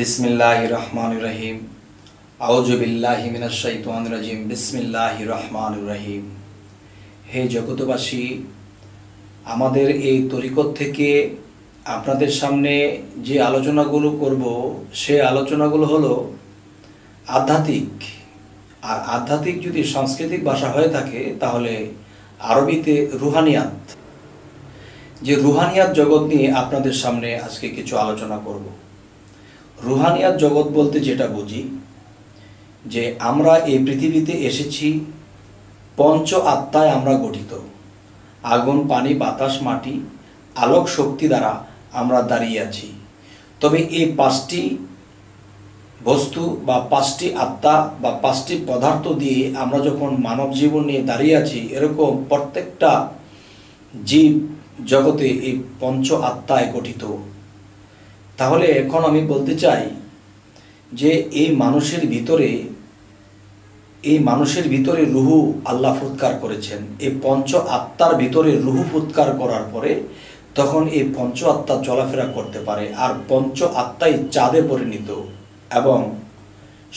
বিসমিল্লাহ রহমান রহিম আউজুবিল্লাহি মিনাশাইতান রাজিম বিসমিল্লাহ রহমান রহিম হে জগতবাসী আমাদের এই তরিকত থেকে আপনাদের সামনে যে আলোচনাগুলো করব, সে আলোচনাগুলো হলো আধ্যাত্মিক। আর আধ্যাত্মিক যদি সাংস্কৃতিক ভাষা হয়ে থাকে, তাহলে আরবিতে রুহানিয়াত। যে রুহানিয়াত জগৎ নিয়ে আপনাদের সামনে আজকে কিছু আলোচনা করব। রুহানিয়াত জগৎ বলতে যেটা বুঝি, যে আমরা এই পৃথিবীতে এসেছি, পঞ্চ আত্মায় আমরা গঠিত। আগুন, পানি, বাতাস, মাটি, আলোক শক্তি দ্বারা আমরা দাঁড়িয়ে আছি। তবে এই পাঁচটি বস্তু বা পাঁচটি আত্মা বা পাঁচটি পদার্থ দিয়ে আমরা যখন মানব জীবন নিয়ে দাঁড়িয়ে আছি, এরকম প্রত্যেকটা জীব জগতে এই পঞ্চ আত্মায় গঠিত। তাহলে এখন আমি বলতে চাই যে এই মানুষের ভিতরে, এই মানুষের ভিতরে রুহু আল্লাহ ফুৎকার করেছেন। এই পঞ্চ আত্মার ভিতরে রুহু ফুৎকার করার পরে তখন এই পঞ্চ আত্মা চলাফেরা করতে পারে। আর পঞ্চ আত্মাই চাঁদে পরিণত এবং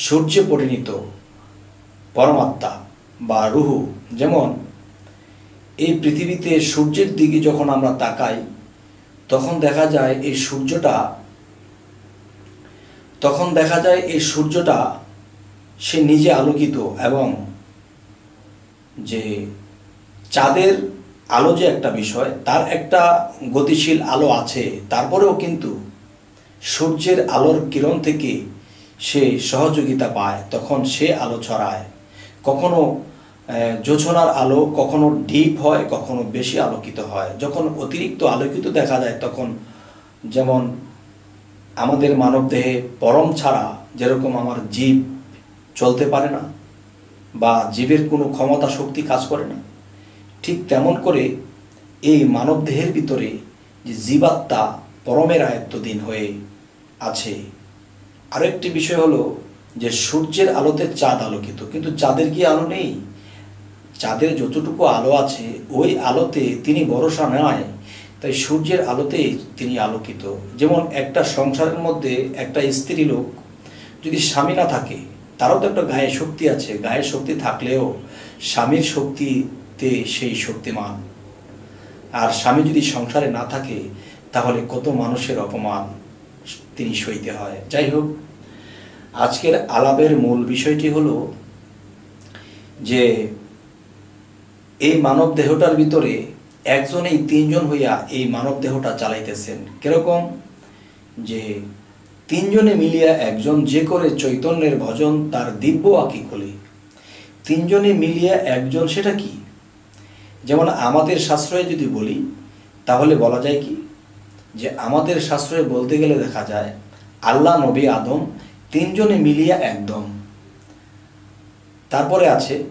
সূর্যে পরিণত পরমাত্মা বা রুহু। যেমন এই পৃথিবীতে সূর্যের দিকে যখন আমরা তাকাই, তখন দেখা যায় এই সূর্যটা তখন দেখা যায় এই সূর্যটা সে নিজে আলোকিত এবং যে চাঁদের আলো যে একটা বিষয়, তার একটা গতিশীল আলো আছে। তারপরেও কিন্তু সূর্যের আলোর কিরণ থেকে সে সহযোগিতা পায়, তখন সে আলো ছড়ায়। কখনো যোছনার আলো কখনো ডিপ হয়, কখনো বেশি আলোকিত হয়। যখন অতিরিক্ত আলোকিত দেখা যায়, তখন যেমন আমাদের মানব দেহে পরম ছাড়া যেরকম আমার জীব চলতে পারে না বা জীবের কোনো ক্ষমতা শক্তি কাজ করে না, ঠিক তেমন করে এই মানব দেহের ভিতরে যে জীবাত্মা পরমের আয়ত্তদিন হয়ে আছে। আরেকটি বিষয় হলো যে সূর্যের আলোতে চাঁদ আলোকিত, কিন্তু চাঁদের কি আলো নেই? চাঁদের যতটুকু আলো আছে, ওই আলোতে তিনি ভরসা নেয় তাই সূর্যের আলোতেই তিনি আলোকিত। যেমন একটা সংসারের মধ্যে একটা স্ত্রী লোক যদি স্বামী না থাকে, তারও তো একটা গায়ে শক্তি আছে। গায়ের শক্তি থাকলেও স্বামীর শক্তিতে সেই শক্তিমান। আর স্বামী যদি সংসারে না থাকে, তাহলে কত মানুষের অপমান তিনি সইতে হয়। যাই হোক, আজকের আলাপের মূল বিষয়টি হলো যে এই মানব দেহটার ভিতরে একজন এই তিনজন হইয়া এই মানব দেহটা চালাইতেছেন। কীরকম? যে তিনজনে মিলিয়া একজন যে করে চৈতন্যের ভজন, তার দিব্য আঁকি খোলে। তিনজনে মিলিয়া একজন সেটা কি? যেমন আমাদের শাস্ত্রয়ে যদি বলি, তাহলে বলা যায় কি? যে আমাদের শাস্ত্রয়ে বলতে গেলে দেখা যায়, আল্লাহ নবী আদম তিনজনে মিলিয়া একদম। তারপরে আছে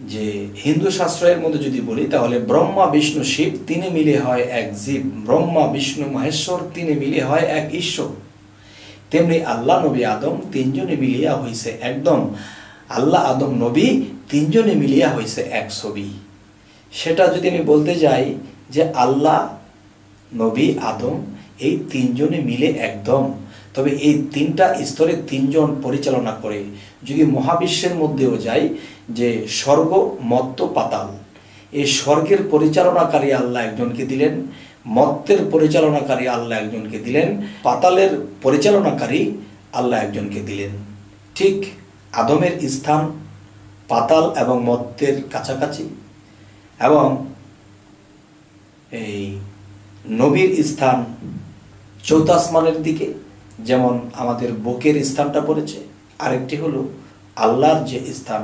যে হিন্দু শাস্ত্রের মধ্যে যদি বলি, তাহলে ব্রহ্মা, বিষ্ণু, শিব তিনি মিলে হয় এক জীব। ব্রহ্মা, বিষ্ণু, মহেশ্বর তিনি মিলে হয় এক ঈশ্বর। তেমনি আল্লাহ নবী আদম তিনজনে মিলিয়া হয়েছে একদম। আল্লাহ আদম নবী তিনজনে মিলিয়া হয়েছে এক ছবি। সেটা যদি আমি বলতে যাই যে আল্লাহ নবী আদম এই তিনজনে মিলে একদম। তবে এই তিনটা স্তরে তিনজন পরিচালনা করে। যদি মহাবিশ্বের মধ্যেও যাই যে স্বর্গ মত্ত পাতাল। এই স্বর্গের পরিচালনাকারী আল্লাহ একজনকে দিলেন, মত্তের পরিচালনাকারী আল্লাহ একজনকে দিলেন, পাতালের পরিচালনাকারী আল্লাহ একজনকে দিলেন। ঠিক আদমের স্থান পাতাল এবং মত্তের কাছাকাছি এবং এই নবীর স্থান চৌতাসমানের দিকে, যেমন আমাদের বুকের স্থানটা পড়েছে। আরেকটি হলো আল্লাহর যে স্থান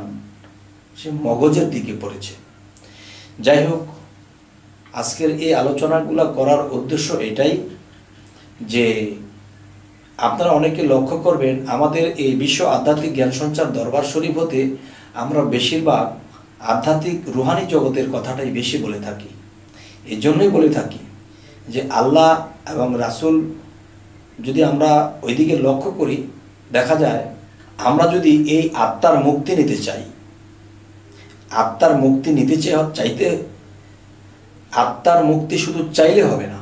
সে মগজের দিকে পড়েছে। যাই হোক, আজকের এই আলোচনাগুলো করার উদ্দেশ্য এটাই যে আপনারা অনেকে লক্ষ্য করবেন, আমাদের এই বিশ্ব আধ্যাত্মিক জ্ঞান সঞ্চার দরবার শরীফ হতে আমরা বেশিরভাগ আধ্যাত্মিক রুহানি জগতের কথাটাই বেশি বলে থাকি। এই জন্যই বলে থাকি যে আল্লাহ এবং রাসুল যদি আমরা ওইদিকে লক্ষ্য করি, দেখা যায় আমরা যদি এই আত্মার মুক্তি নিতে চাই আত্মার মুক্তি নিতে চাইতে আত্মার মুক্তি শুধু চাইলে হবে না।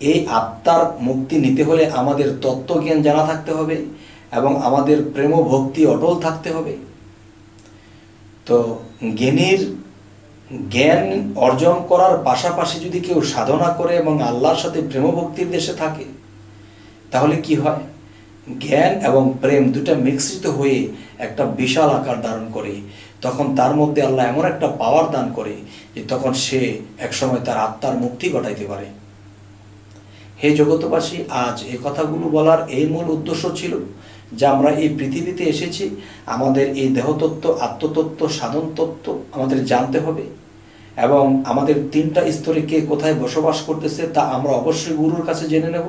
এই আত্মার মুক্তি নিতে হলে আমাদের তত্ত্বজ্ঞান জানা থাকতে হবে এবং আমাদের প্রেম ভক্তি অটল থাকতে হবে। তো জ্ঞানীর জ্ঞান অর্জন করার পাশাপাশি যদি কেউ সাধনা করে এবং আল্লাহর সাথে প্রেম ভক্তির দেশে থাকে, তাহলে কি হয়? জ্ঞান এবং প্রেম দুটা মিশ্রিত হয়ে একটা বিশাল আকার ধারণ করে। তখন তার মধ্যে আল্লাহ এমন একটা পাওয়ার দান করে যে তখন সে একসময় তার আত্মার মুক্তি ঘটাইতে পারে। হে জগতবাসী আজ এ কথাগুলো বলার এই মূল উদ্দেশ্য ছিল যে আমরা এই পৃথিবীতে এসেছি, আমাদের এই দেহতত্ত্ব, আত্মতত্ত্ব সাধন তত্ত্ব আমাদের জানতে হবে। এবং আমাদের তিনটা স্তরে কে কোথায় বসবাস করতেছে তা আমরা অবশ্যই গুরুর কাছে জেনে নেব।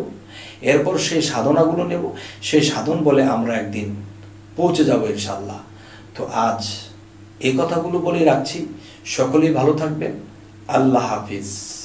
এরপর সেই সাধনাগুলো নেব। সেই সাধন বলে আমরা একদিন পৌঁছে যাব ইনশাল্লাহ তো আজ এই কথাগুলো বলে রাখছি। সকলেই ভালো থাকবেন। আল্লাহ হাফিজ।